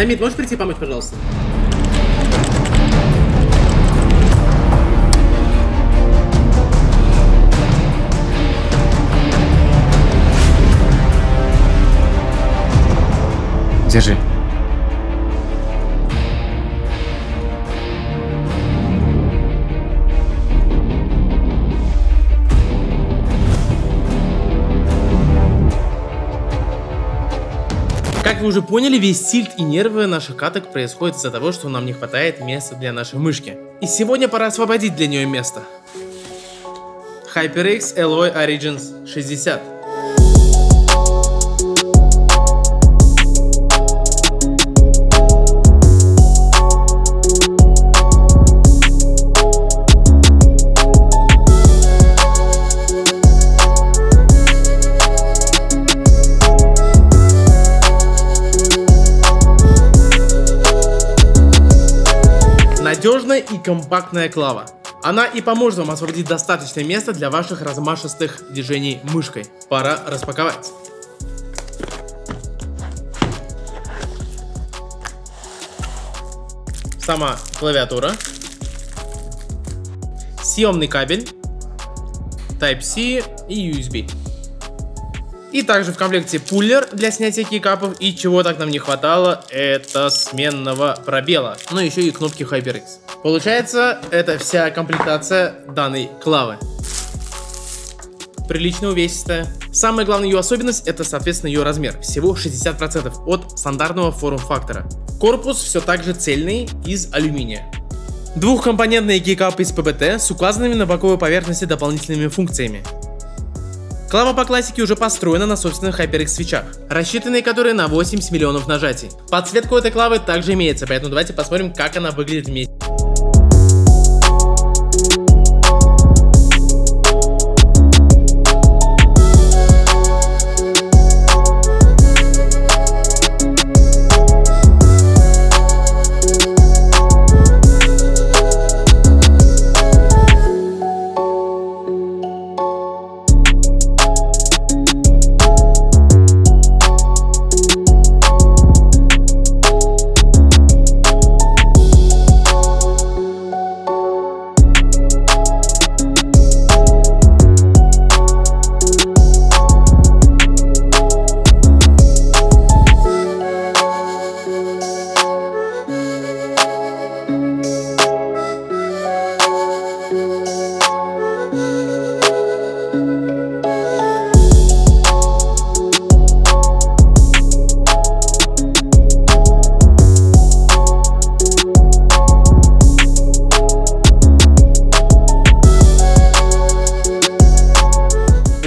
Намид, можешь прийти помочь, пожалуйста? Держи. Вы уже поняли, весь тильт и нервы наших каток происходят из-за того, что нам не хватает места для нашей мышки. И сегодня пора освободить для нее место. HyperX Alloy Origins 60. Надежная и компактная клава. Она и поможет вам освободить достаточное место для ваших размашистых движений мышкой. Пора распаковать. Сама клавиатура. Съемный кабель. Type-C и USB. И также в комплекте пуллер для снятия кикапов. И чего так нам не хватало, это сменного пробела. Ну еще и кнопки HyperX. Получается, это вся комплектация данной клавы. Прилично увесистая. Самая главная ее особенность это, соответственно, ее размер. Всего 60% от стандартного форм-фактора. Корпус все так же цельный из алюминия. Двухкомпонентные кикапы из ПБТ с указанными на боковой поверхности дополнительными функциями. Клава по классике уже построена на собственных HyperX свечах, рассчитанные которые на 80 миллионов нажатий. Подсветка у этой клавы также имеется, поэтому давайте посмотрим, как она выглядит вместе.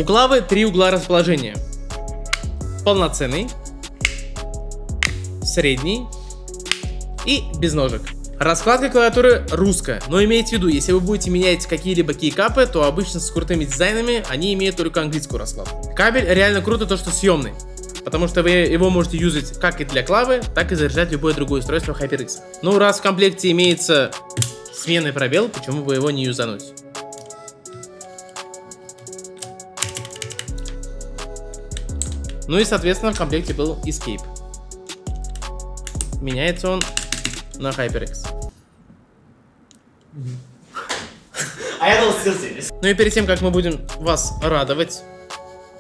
У клавы три угла расположения. Полноценный, средний и без ножек. Раскладка клавиатуры русская, но имейте в виду, если вы будете менять какие-либо кейкапы, то обычно с крутыми дизайнами они имеют только английскую раскладку. Кабель реально круто то, что съемный, потому что вы его можете юзать как и для клавы, так и заряжать любое другое устройство HyperX. Ну, раз в комплекте имеется сменный пробел, почему бы его не юзануть? Ну и, соответственно, в комплекте был Escape. Меняется он на HyperX. А я думал, все Ну и перед тем, как мы будем вас радовать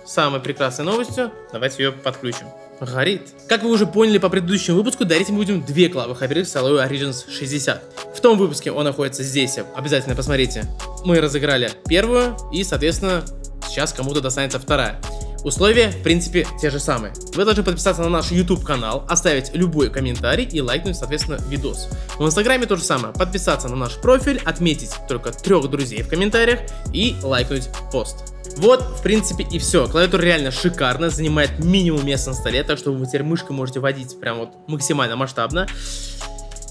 самой прекрасной новостью, давайте ее подключим. Горит. Как вы уже поняли по предыдущему выпуску, дарить мы будем две клавы HyperX Alloy Origins 60. В том выпуске он находится здесь, обязательно посмотрите. Мы разыграли первую, и, соответственно, сейчас кому-то достанется вторая. Условия, в принципе, те же самые. Вы должны подписаться на наш YouTube канал, оставить любой комментарий и лайкнуть, соответственно, видос. В Инстаграме то же самое. Подписаться на наш профиль, отметить только трех друзей в комментариях и лайкнуть пост. Вот, в принципе, и все. Клавиатура реально шикарная, занимает минимум места на столе, так что вы теперь мышкой можете водить прям вот максимально масштабно.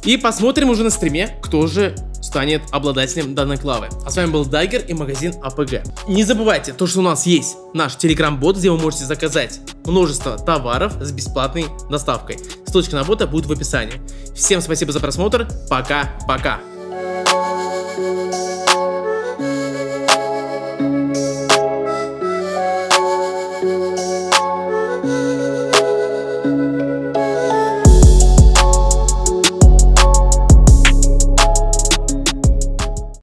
И посмотрим уже на стриме, кто же станет обладателем данной клавы. А с вами был Дайгер и магазин АПГ. Не забывайте, то, что у нас есть наш телеграм-бот, где вы можете заказать множество товаров с бесплатной доставкой. Ссылочка на бота будет в описании. Всем спасибо за просмотр, пока-пока.